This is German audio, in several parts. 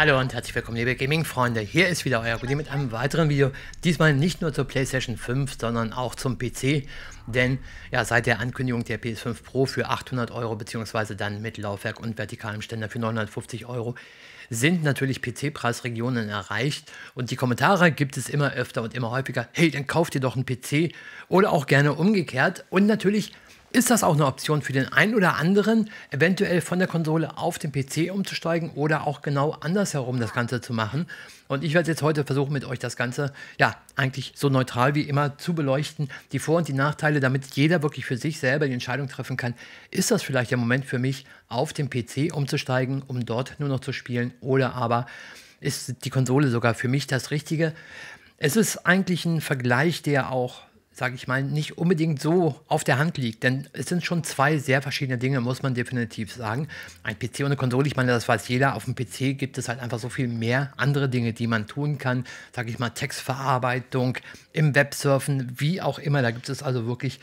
Hallo und herzlich willkommen, liebe Gaming-Freunde. Hier ist wieder euer Gudi mit einem weiteren Video. Diesmal nicht nur zur PlayStation 5, sondern auch zum PC. Denn ja, seit der Ankündigung der PS5 Pro für 800 Euro, beziehungsweise dann mit Laufwerk und vertikalem Ständer für 950 Euro, sind natürlich PC-Preisregionen erreicht. Und die Kommentare gibt es immer öfter und immer häufiger. Hey, dann kauft ihr doch einen PC. Oder auch gerne umgekehrt. Und natürlich ist das auch eine Option für den einen oder anderen, eventuell von der Konsole auf den PC umzusteigen oder auch genau andersherum das Ganze zu machen? Und ich werde jetzt heute versuchen, mit euch das Ganze, ja, eigentlich so neutral wie immer zu beleuchten, die Vor- und die Nachteile, damit jeder wirklich für sich selber die Entscheidung treffen kann, ist das vielleicht der Moment für mich, auf den PC umzusteigen, um dort nur noch zu spielen, oder aber ist die Konsole sogar für mich das Richtige? Es ist eigentlich ein Vergleich, der auch sage ich mal, nicht unbedingt so auf der Hand liegt. Denn es sind schon zwei sehr verschiedene Dinge, muss man definitiv sagen. Ein PC und eine Konsole, ich meine, das weiß jeder. Auf dem PC gibt es halt einfach so viel mehr andere Dinge, die man tun kann. Sage ich mal, Textverarbeitung, im Websurfen, wie auch immer. Da gibt es also wirklich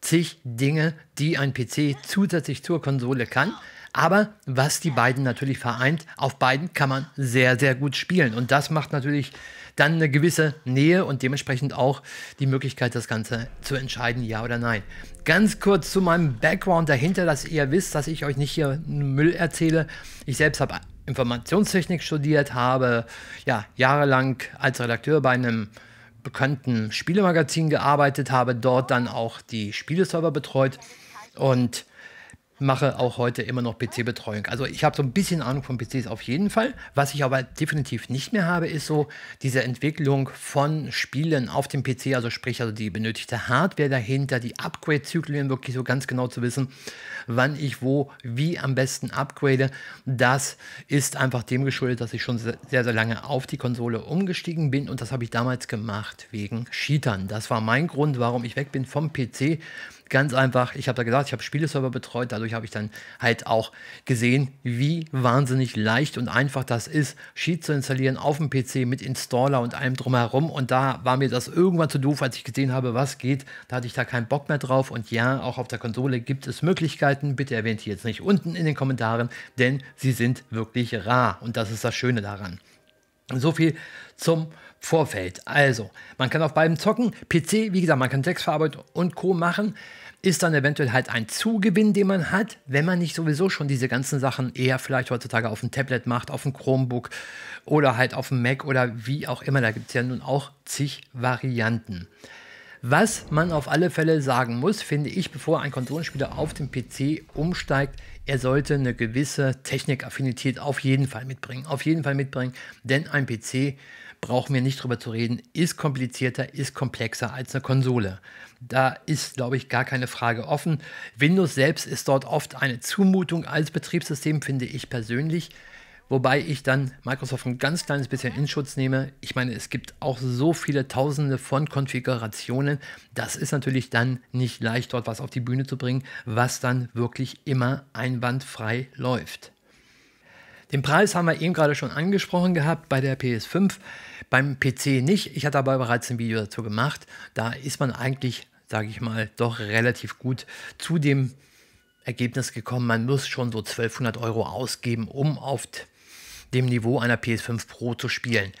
zig Dinge, die ein PC zusätzlich zur Konsole kann. Aber was die beiden natürlich vereint, auf beiden kann man sehr, sehr gut spielen. Und das macht natürlich dann eine gewisse Nähe und dementsprechend auch die Möglichkeit, das Ganze zu entscheiden, ja oder nein. Ganz kurz zu meinem Background dahinter, dass ihr wisst, dass ich euch nicht hier Müll erzähle. Ich selbst habe Informationstechnik studiert, habe ja, jahrelang als Redakteur bei einem bekannten Spielemagazin gearbeitet, habe dort dann auch die Spieleserver betreut und mache auch heute immer noch PC-Betreuung. Also ich habe so ein bisschen Ahnung von PCs auf jeden Fall. Was ich aber definitiv nicht mehr habe, ist so diese Entwicklung von Spielen auf dem PC, also sprich also die benötigte Hardware dahinter, die Upgrade-Zyklen wirklich so ganz genau zu wissen, wann ich wo, wie am besten upgrade. Das ist einfach dem geschuldet, dass ich schon sehr, sehr lange auf die Konsole umgestiegen bin und das habe ich damals gemacht wegen Cheatern. Das war mein Grund, warum ich weg bin vom PC Ganz einfach, ich habe da gesagt, ich habe Spieleserver betreut, dadurch habe ich dann halt auch gesehen, wie wahnsinnig leicht und einfach das ist, Sheet zu installieren auf dem PC mit Installer und allem drumherum. Und da war mir das irgendwann zu doof, als ich gesehen habe, was geht. Da hatte ich da keinen Bock mehr drauf. Und ja, auch auf der Konsole gibt es Möglichkeiten. Bitte erwähnt die jetzt nicht unten in den Kommentaren, denn sie sind wirklich rar. Und das ist das Schöne daran. So viel zum Vorfeld. Also, man kann auf beiden zocken. PC, wie gesagt, man kann Textverarbeitung und Co. machen. Ist dann eventuell halt ein Zugewinn, den man hat, wenn man nicht sowieso schon diese ganzen Sachen eher vielleicht heutzutage auf dem Tablet macht, auf dem Chromebook oder halt auf dem Mac oder wie auch immer. Da gibt es ja nun auch zig Varianten. Was man auf alle Fälle sagen muss, finde ich, bevor ein Konsolenspieler auf den PC umsteigt, er sollte eine gewisse Technikaffinität auf jeden Fall mitbringen. Auf jeden Fall mitbringen, denn ein PC brauchen wir nicht drüber zu reden, ist komplizierter, ist komplexer als eine Konsole. Da ist, glaube ich, gar keine Frage offen. Windows selbst ist dort oft eine Zumutung als Betriebssystem, finde ich persönlich. Wobei ich dann Microsoft ein ganz kleines bisschen in Schutz nehme. Ich meine, es gibt auch so viele Tausende von Konfigurationen. Das ist natürlich dann nicht leicht, dort was auf die Bühne zu bringen, was dann wirklich immer einwandfrei läuft. Den Preis haben wir eben gerade schon angesprochen gehabt bei der PS5, beim PC nicht. Ich hatte aber bereits ein Video dazu gemacht. Da ist man eigentlich, sage ich mal, doch relativ gut zu dem Ergebnis gekommen. Man muss schon so 1200 Euro ausgeben, um auf dem Niveau einer PS5 Pro zu spielen.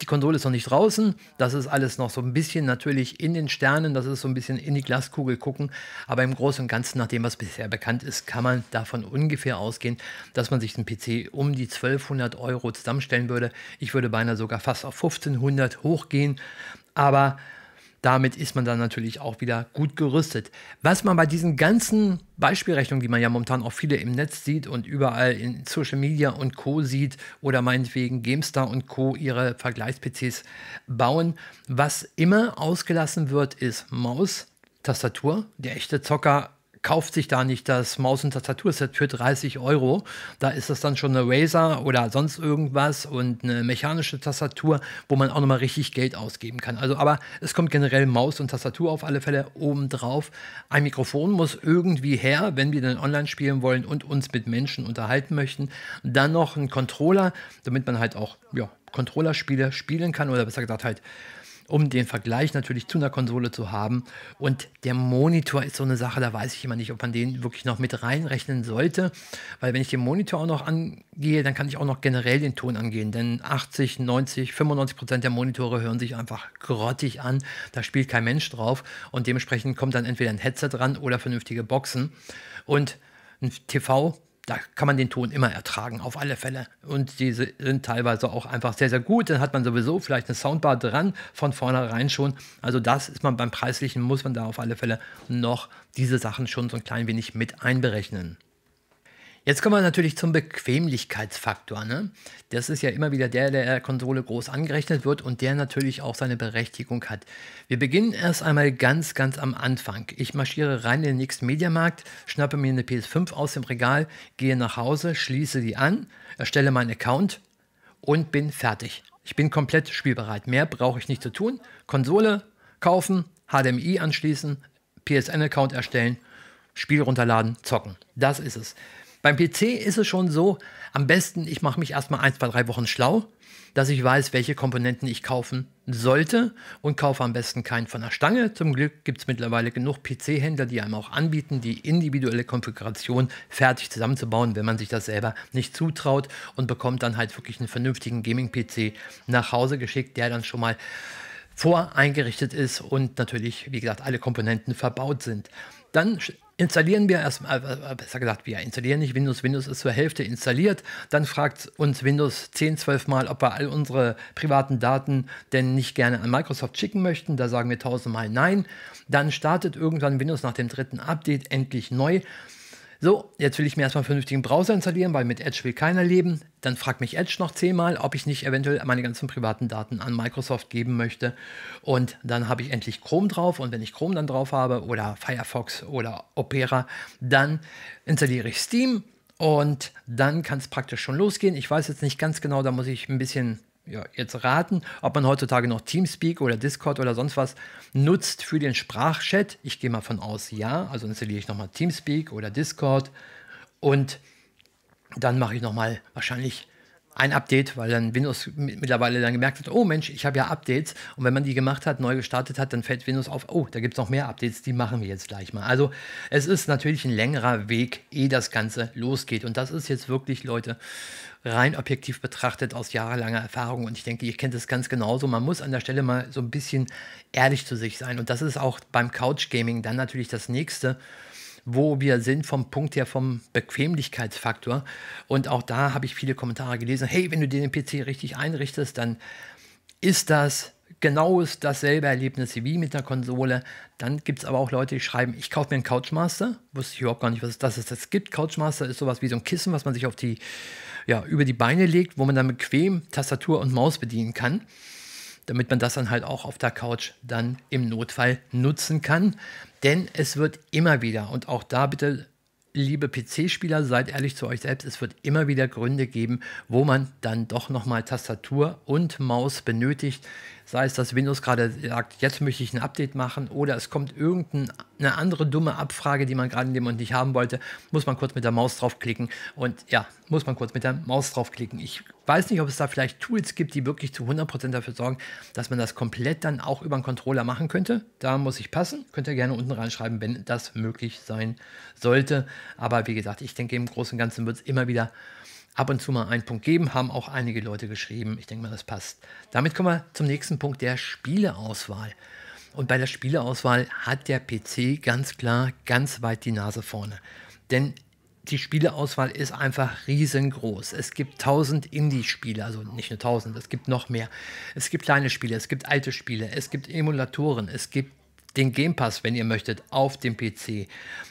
Die Konsole ist noch nicht draußen. Das ist alles noch so ein bisschen natürlich in den Sternen. Das ist so ein bisschen in die Glaskugel gucken. Aber im Großen und Ganzen, nach dem, was bisher bekannt ist, kann man davon ungefähr ausgehen, dass man sich einen PC um die 1200 Euro zusammenstellen würde. Ich würde beinahe sogar fast auf 1500 hochgehen. Aber damit ist man dann natürlich auch wieder gut gerüstet. Was man bei diesen ganzen Beispielrechnungen, die man ja momentan auch viele im Netz sieht und überall in Social Media und Co. sieht oder meinetwegen GameStar und Co. ihre Vergleichs-PCs bauen, was immer ausgelassen wird, ist Maus, Tastatur. Der echte Zocker kauft sich da nicht das Maus- und Tastaturset für 30 Euro. Da ist das dann schon eine Razer oder sonst irgendwas und eine mechanische Tastatur, wo man auch nochmal richtig Geld ausgeben kann. Also, aber es kommt generell Maus und Tastatur auf alle Fälle oben drauf. Ein Mikrofon muss irgendwie her, wenn wir dann online spielen wollen und uns mit Menschen unterhalten möchten. Dann noch ein Controller, damit man halt auch ja, Controllerspiele spielen kann oder besser gesagt halt um den Vergleich natürlich zu einer Konsole zu haben. Und der Monitor ist so eine Sache, da weiß ich immer nicht, ob man den wirklich noch mit reinrechnen sollte, weil wenn ich den Monitor auch noch angehe, dann kann ich auch noch generell den Ton angehen, denn 80, 90, 95 Prozent der Monitore hören sich einfach grottig an, da spielt kein Mensch drauf. Und dementsprechend kommt dann entweder ein Headset dran oder vernünftige Boxen. Und ein TV da kann man den Ton immer ertragen, auf alle Fälle. Und die sind teilweise auch einfach sehr, sehr gut. Dann hat man sowieso vielleicht eine Soundbar dran, von vornherein schon. Also das ist man beim Preislichen, muss man da auf alle Fälle noch diese Sachen schon so ein klein wenig mit einberechnen. Jetzt kommen wir natürlich zum Bequemlichkeitsfaktor. Ne? Das ist ja immer wieder der, der der Konsole groß angerechnet wird und der natürlich auch seine Berechtigung hat. Wir beginnen erst einmal ganz, ganz am Anfang. Ich marschiere rein in den nächsten Mediamarkt, schnappe mir eine PS5 aus dem Regal, gehe nach Hause, schließe die an, erstelle meinen Account und bin fertig. Ich bin komplett spielbereit. Mehr brauche ich nicht zu tun. Konsole kaufen, HDMI anschließen, PSN-Account erstellen, Spiel runterladen, zocken. Das ist es. Beim PC ist es schon so, am besten, ich mache mich erstmal ein, zwei, drei Wochen schlau, dass ich weiß, welche Komponenten ich kaufen sollte und kaufe am besten keinen von der Stange. Zum Glück gibt es mittlerweile genug PC-Händler, die einem auch anbieten, die individuelle Konfiguration fertig zusammenzubauen, wenn man sich das selber nicht zutraut und bekommt dann halt wirklich einen vernünftigen Gaming-PC nach Hause geschickt, der dann schon mal voreingerichtet ist und natürlich, wie gesagt, alle Komponenten verbaut sind. Dann installieren wir erstmal, äh, besser gesagt, wir installieren nicht Windows. Windows ist zur Hälfte installiert. Dann fragt uns Windows 10, 12 Mal, ob wir all unsere privaten Daten denn nicht gerne an Microsoft schicken möchten. Da sagen wir tausendmal nein. Dann startet irgendwann Windows nach dem dritten Update endlich neu. So, jetzt will ich mir erstmal einen vernünftigen Browser installieren, weil mit Edge will keiner leben. Dann fragt mich Edge noch zehnmal, ob ich nicht eventuell meine ganzen privaten Daten an Microsoft geben möchte. Und dann habe ich endlich Chrome drauf. Und wenn ich Chrome dann drauf habe oder Firefox oder Opera, dann installiere ich Steam. Und dann kann es praktisch schon losgehen. Ich weiß jetzt nicht ganz genau, da muss ich ein bisschen ja, jetzt raten, ob man heutzutage noch Teamspeak oder Discord oder sonst was nutzt für den Sprachchat. Ich gehe mal von aus, ja. Also installiere ich nochmal Teamspeak oder Discord und dann mache ich nochmal wahrscheinlich ein Update, weil dann Windows mittlerweile dann gemerkt hat, oh Mensch, ich habe ja Updates. Und wenn man die gemacht hat, neu gestartet hat, dann fällt Windows auf, oh, da gibt es noch mehr Updates, die machen wir jetzt gleich mal. Also es ist natürlich ein längerer Weg, ehe das Ganze losgeht. Und das ist jetzt wirklich, Leute, rein objektiv betrachtet aus jahrelanger Erfahrung. Und ich denke, ihr kennt es ganz genauso. Man muss an der Stelle mal so ein bisschen ehrlich zu sich sein. Und das ist auch beim Couch Gaming dann natürlich das nächste wo wir sind vom Punkt her vom Bequemlichkeitsfaktor. Und auch da habe ich viele Kommentare gelesen. Hey, wenn du den PC richtig einrichtest, dann ist das genau dasselbe Erlebnis wie mit einer Konsole. Dann gibt es aber auch Leute, die schreiben, ich kaufe mir einen Couchmaster. Wusste ich überhaupt gar nicht, was das ist. Das gibt. Couchmaster ist sowas wie so ein Kissen, was man sich auf die, ja, über die Beine legt, wo man dann bequem Tastatur und Maus bedienen kann damit man das dann halt auch auf der Couch dann im Notfall nutzen kann. Denn es wird immer wieder, und auch da bitte, liebe PC-Spieler, seid ehrlich zu euch selbst, es wird immer wieder Gründe geben, wo man dann doch nochmal Tastatur und Maus benötigt sei es, dass Windows gerade sagt, jetzt möchte ich ein Update machen oder es kommt irgendeine andere dumme Abfrage, die man gerade in dem Moment nicht haben wollte, muss man kurz mit der Maus draufklicken und ja, muss man kurz mit der Maus draufklicken. Ich weiß nicht, ob es da vielleicht Tools gibt, die wirklich zu 100% dafür sorgen, dass man das komplett dann auch über einen Controller machen könnte. Da muss ich passen. Könnt ihr gerne unten reinschreiben, wenn das möglich sein sollte. Aber wie gesagt, ich denke, im Großen und Ganzen wird es immer wieder ab und zu mal einen Punkt geben, haben auch einige Leute geschrieben. Ich denke mal, das passt. Damit kommen wir zum nächsten Punkt, der Spieleauswahl. Und bei der Spieleauswahl hat der PC ganz klar ganz weit die Nase vorne. Denn die Spieleauswahl ist einfach riesengroß. Es gibt tausend Indie-Spiele, also nicht nur tausend, es gibt noch mehr. Es gibt kleine Spiele, es gibt alte Spiele, es gibt Emulatoren, es gibt den Game Pass, wenn ihr möchtet, auf dem PC.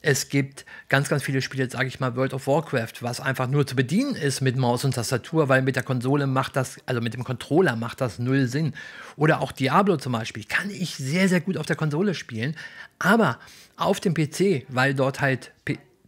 Es gibt ganz, ganz viele Spiele, sage ich mal, World of Warcraft, was einfach nur zu bedienen ist mit Maus und Tastatur, weil mit der Konsole macht das, also mit dem Controller macht das null Sinn. Oder auch Diablo zum Beispiel, kann ich sehr, sehr gut auf der Konsole spielen, aber auf dem PC, weil dort halt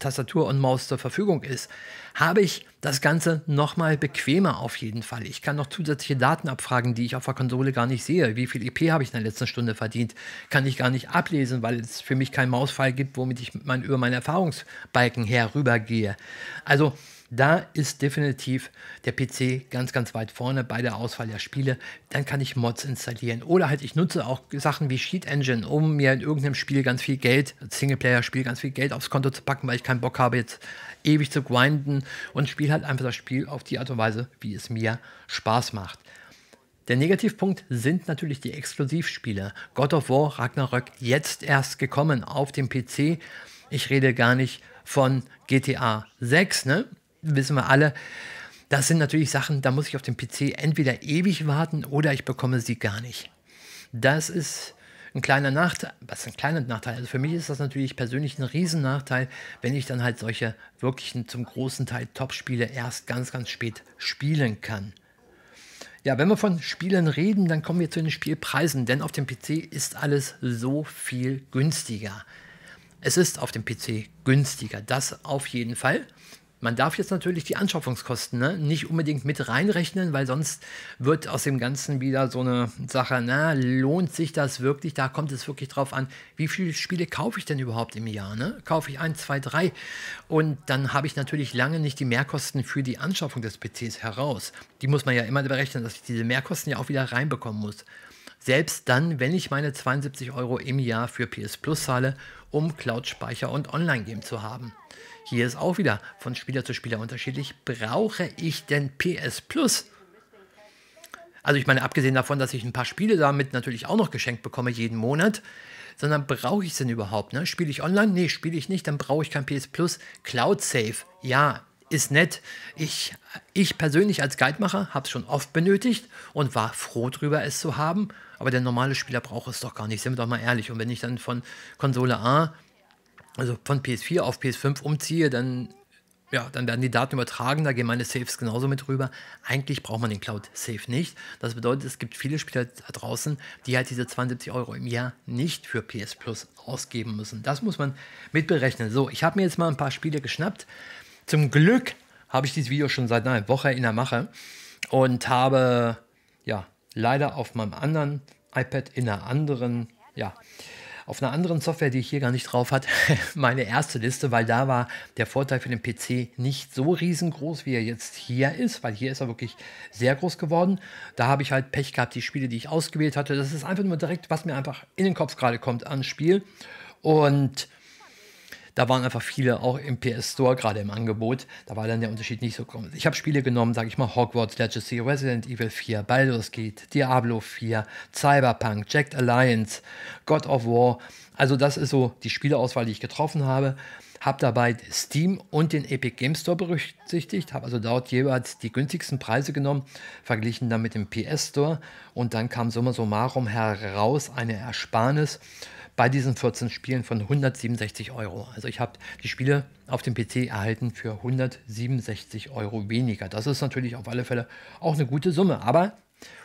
Tastatur und Maus zur Verfügung ist, habe ich das Ganze nochmal bequemer auf jeden Fall. Ich kann noch zusätzliche Daten abfragen, die ich auf der Konsole gar nicht sehe. Wie viel EP habe ich in der letzten Stunde verdient? Kann ich gar nicht ablesen, weil es für mich keinen Mausfall gibt, womit ich mein, über meine Erfahrungsbalken herübergehe. Also Da ist definitiv der PC ganz, ganz weit vorne bei der Auswahl der Spiele. Dann kann ich Mods installieren. Oder halt, ich nutze auch Sachen wie Sheet Engine, um mir in irgendeinem Spiel ganz viel Geld, Singleplayer-Spiel, ganz viel Geld aufs Konto zu packen, weil ich keinen Bock habe, jetzt ewig zu grinden und spiele halt einfach das Spiel auf die Art und Weise, wie es mir Spaß macht. Der Negativpunkt sind natürlich die Exklusivspiele. God of War Ragnarök jetzt erst gekommen auf dem PC. Ich rede gar nicht von GTA 6, ne? Wissen wir alle, das sind natürlich Sachen, da muss ich auf dem PC entweder ewig warten oder ich bekomme sie gar nicht. Das ist ein kleiner Nachteil, was ein kleiner Nachteil? Also für mich ist das natürlich persönlich ein Riesennachteil, wenn ich dann halt solche wirklichen zum großen Teil Top-Spiele erst ganz, ganz spät spielen kann. Ja, wenn wir von Spielen reden, dann kommen wir zu den Spielpreisen, denn auf dem PC ist alles so viel günstiger. Es ist auf dem PC günstiger, das auf jeden Fall. Man darf jetzt natürlich die Anschaffungskosten ne, nicht unbedingt mit reinrechnen, weil sonst wird aus dem Ganzen wieder so eine Sache, na, lohnt sich das wirklich? Da kommt es wirklich drauf an, wie viele Spiele kaufe ich denn überhaupt im Jahr? Ne? Kaufe ich ein, zwei, drei und dann habe ich natürlich lange nicht die Mehrkosten für die Anschaffung des PCs heraus. Die muss man ja immer berechnen, dass ich diese Mehrkosten ja auch wieder reinbekommen muss. Selbst dann, wenn ich meine 72 Euro im Jahr für PS Plus zahle, um Cloud-Speicher und Online-Game zu haben. Hier ist auch wieder von Spieler zu Spieler unterschiedlich. Brauche ich denn PS Plus? Also ich meine, abgesehen davon, dass ich ein paar Spiele damit natürlich auch noch geschenkt bekomme jeden Monat, sondern brauche ich es denn überhaupt? Ne? Spiele ich online? Nee, spiele ich nicht, dann brauche ich kein PS Plus. Cloud Save, ja, ist nett. Ich, ich persönlich als Guidemacher habe es schon oft benötigt und war froh drüber, es zu haben. Aber der normale Spieler braucht es doch gar nicht, sind wir doch mal ehrlich. Und wenn ich dann von Konsole A also von PS4 auf PS5 umziehe, dann, ja, dann werden die Daten übertragen, da gehen meine Saves genauso mit rüber. Eigentlich braucht man den Cloud Save nicht. Das bedeutet, es gibt viele Spieler da draußen, die halt diese 72 Euro im Jahr nicht für PS Plus ausgeben müssen. Das muss man mitberechnen. So, ich habe mir jetzt mal ein paar Spiele geschnappt. Zum Glück habe ich dieses Video schon seit einer Woche in der Mache und habe ja leider auf meinem anderen iPad in einer anderen ja, auf einer anderen Software, die ich hier gar nicht drauf hat, meine erste Liste, weil da war der Vorteil für den PC nicht so riesengroß, wie er jetzt hier ist, weil hier ist er wirklich sehr groß geworden. Da habe ich halt Pech gehabt, die Spiele, die ich ausgewählt hatte. Das ist einfach nur direkt, was mir einfach in den Kopf gerade kommt an Spiel. Und da waren einfach viele auch im PS Store gerade im Angebot. Da war dann der Unterschied nicht so groß. Ich habe Spiele genommen, sage ich mal, Hogwarts Legacy, Resident Evil 4, Baldur's Gate, Diablo 4, Cyberpunk, Jacked Alliance, God of War. Also das ist so die Spieleauswahl, die ich getroffen habe. Habe dabei Steam und den Epic Game Store berücksichtigt, habe also dort jeweils die günstigsten Preise genommen, verglichen dann mit dem PS Store und dann kam summa summarum heraus eine Ersparnis bei diesen 14 Spielen von 167 Euro. Also ich habe die Spiele auf dem PC erhalten für 167 Euro weniger. Das ist natürlich auf alle Fälle auch eine gute Summe. Aber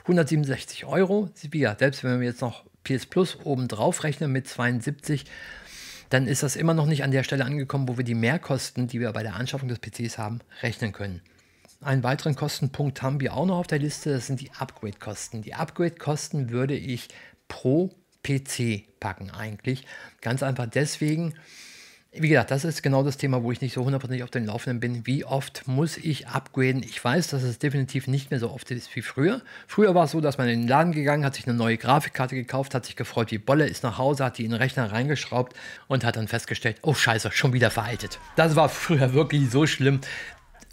167 Euro, ja, selbst wenn wir jetzt noch PS Plus oben drauf rechnen mit 72, dann ist das immer noch nicht an der Stelle angekommen, wo wir die Mehrkosten, die wir bei der Anschaffung des PCs haben, rechnen können. Einen weiteren Kostenpunkt haben wir auch noch auf der Liste, das sind die Upgrade-Kosten. Die Upgrade-Kosten würde ich pro PC packen eigentlich. Ganz einfach deswegen, wie gesagt, das ist genau das Thema, wo ich nicht so hundertprozentig auf den Laufenden bin. Wie oft muss ich upgraden? Ich weiß, dass es definitiv nicht mehr so oft ist wie früher. Früher war es so, dass man in den Laden gegangen hat, sich eine neue Grafikkarte gekauft, hat sich gefreut wie Bolle, ist nach Hause, hat die in den Rechner reingeschraubt und hat dann festgestellt, oh scheiße, schon wieder veraltet. Das war früher wirklich so schlimm.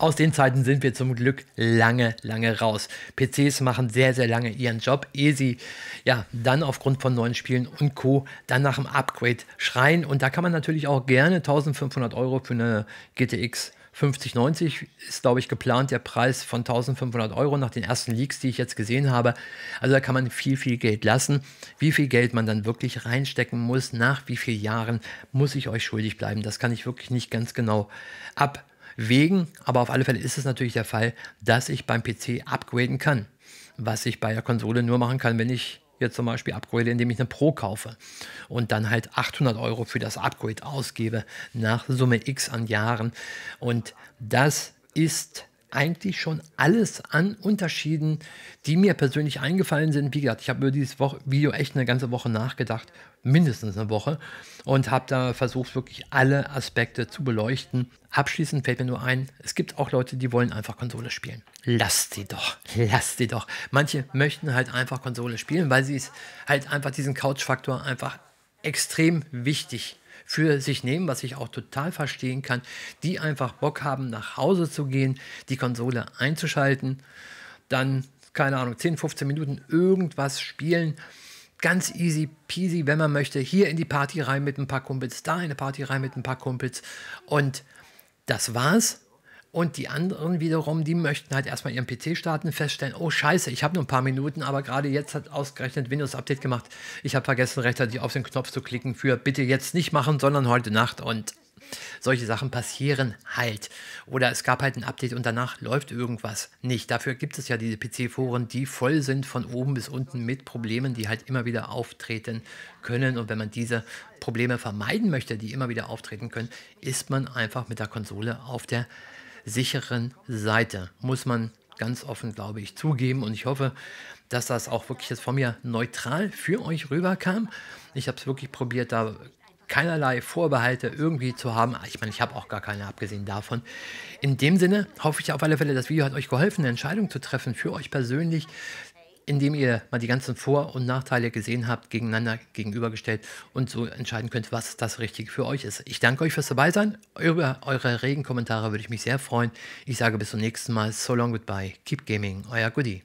Aus den Zeiten sind wir zum Glück lange, lange raus. PCs machen sehr, sehr lange ihren Job, ehe sie ja dann aufgrund von neuen Spielen und Co. dann nach dem Upgrade schreien. Und da kann man natürlich auch gerne 1500 Euro für eine GTX 5090 ist, glaube ich, geplant, der Preis von 1500 Euro nach den ersten Leaks, die ich jetzt gesehen habe. Also da kann man viel, viel Geld lassen. Wie viel Geld man dann wirklich reinstecken muss, nach wie vielen Jahren, muss ich euch schuldig bleiben. Das kann ich wirklich nicht ganz genau ab Wegen, aber auf alle Fälle ist es natürlich der Fall, dass ich beim PC upgraden kann. Was ich bei der Konsole nur machen kann, wenn ich jetzt zum Beispiel upgrade, indem ich eine Pro kaufe und dann halt 800 Euro für das Upgrade ausgebe nach Summe X an Jahren. Und das ist eigentlich schon alles an Unterschieden, die mir persönlich eingefallen sind. Wie gesagt, ich habe über dieses Video echt eine ganze Woche nachgedacht, mindestens eine Woche, und habe da versucht, wirklich alle Aspekte zu beleuchten. Abschließend fällt mir nur ein, es gibt auch Leute, die wollen einfach Konsole spielen. Lasst sie doch, lasst sie doch. Manche möchten halt einfach Konsole spielen, weil sie es halt einfach diesen Couch-Faktor einfach extrem wichtig für sich nehmen, was ich auch total verstehen kann, die einfach Bock haben, nach Hause zu gehen, die Konsole einzuschalten, dann, keine Ahnung, 10, 15 Minuten irgendwas spielen. Ganz easy peasy, wenn man möchte. Hier in die Party rein mit ein paar Kumpels, da in eine Party rein mit ein paar Kumpels. Und das war's. Und die anderen wiederum, die möchten halt erstmal ihren PC starten, feststellen, oh scheiße, ich habe nur ein paar Minuten, aber gerade jetzt hat ausgerechnet Windows Update gemacht. Ich habe vergessen, rechtzeitig auf den Knopf zu klicken für bitte jetzt nicht machen, sondern heute Nacht. Und solche Sachen passieren halt. Oder es gab halt ein Update und danach läuft irgendwas nicht. Dafür gibt es ja diese PC-Foren, die voll sind von oben bis unten mit Problemen, die halt immer wieder auftreten können. Und wenn man diese Probleme vermeiden möchte, die immer wieder auftreten können, ist man einfach mit der Konsole auf der sicheren Seite. Muss man ganz offen, glaube ich, zugeben. Und ich hoffe, dass das auch wirklich jetzt von mir neutral für euch rüberkam. Ich habe es wirklich probiert, da keinerlei Vorbehalte irgendwie zu haben. Ich meine, ich habe auch gar keine, abgesehen davon. In dem Sinne hoffe ich auf alle Fälle, das Video hat euch geholfen, eine Entscheidung zu treffen für euch persönlich indem ihr mal die ganzen Vor- und Nachteile gesehen habt, gegeneinander gegenübergestellt und so entscheiden könnt, was das Richtige für euch ist. Ich danke euch fürs Dabeisein. Über eure regen Kommentare würde ich mich sehr freuen. Ich sage bis zum nächsten Mal. So long, goodbye. Keep gaming. Euer Goodie.